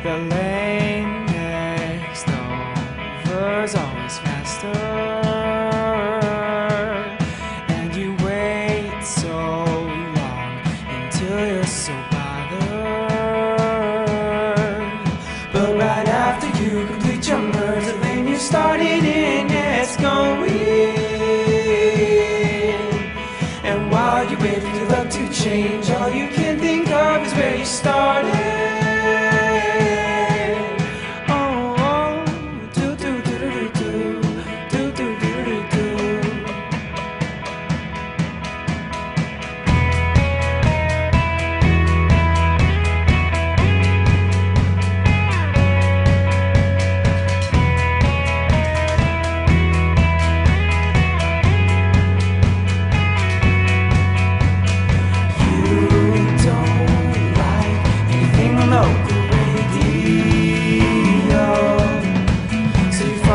The lane next over's always faster. And you wait so long until you're so bothered. But right after you complete your merge, the lane you started in gets going. And while you wait for your luck to change, all you can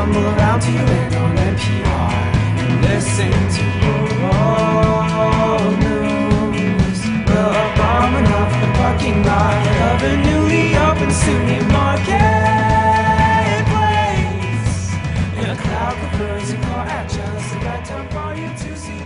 come around to you and on NPR and listen to world news. We're bombing off the parking lot of a newly opened SUNY marketplace. In a cloud of birds, you call at just the right time for you to see.